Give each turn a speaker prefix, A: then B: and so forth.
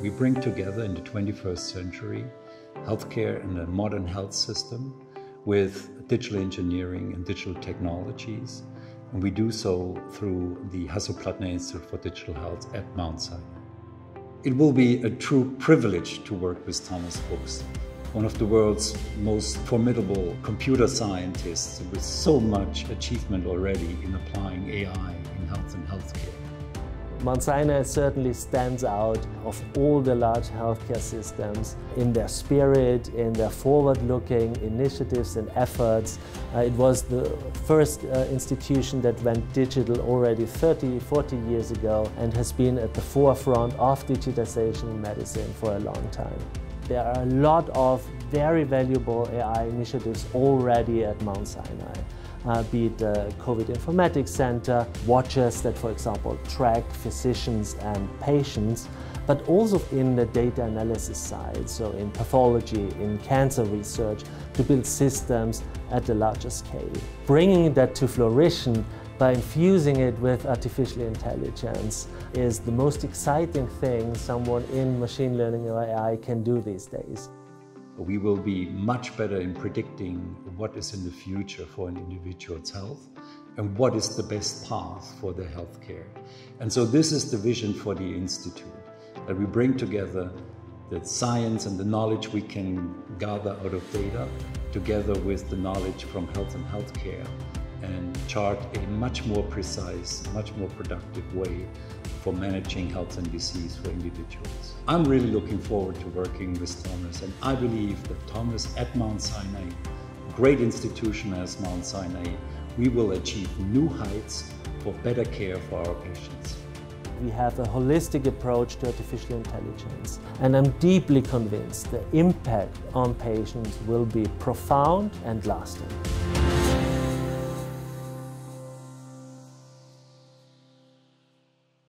A: We bring together in the 21st century healthcare and a modern health system with digital engineering and digital technologies. And we do so through the Hasso-Plattner Institute for Digital Health at Mount Sinai. It will be a true privilege to work with Thomas Fuchs, one of the world's most formidable computer scientists with so much achievement already in applying AI in health and healthcare.
B: Mount Sinai certainly stands out of all the large healthcare systems in their spirit, in their forward-looking initiatives and efforts. Uh, it was the first uh, institution that went digital already 30, 40 years ago and has been at the forefront of digitization in medicine for a long time. There are a lot of very valuable AI initiatives already at Mount Sinai uh, be it the COVID Informatics Center, watches that, for example, track physicians and patients, but also in the data analysis side, so in pathology, in cancer research, to build systems at a larger scale. Bringing that to fruition by infusing it with artificial intelligence is the most exciting thing someone in machine learning or AI can do these days
A: we will be much better in predicting what is in the future for an individual's health and what is the best path for their healthcare. And so this is the vision for the Institute, that we bring together the science and the knowledge we can gather out of data together with the knowledge from health and healthcare and chart a much more precise, much more productive way for managing health and disease for individuals. I'm really looking forward to working with Thomas, and I believe that Thomas at Mount Sinai, great institution as Mount Sinai, we will achieve new heights for better care for our patients.
B: We have a holistic approach to artificial intelligence, and I'm deeply convinced the impact on patients will be profound and lasting.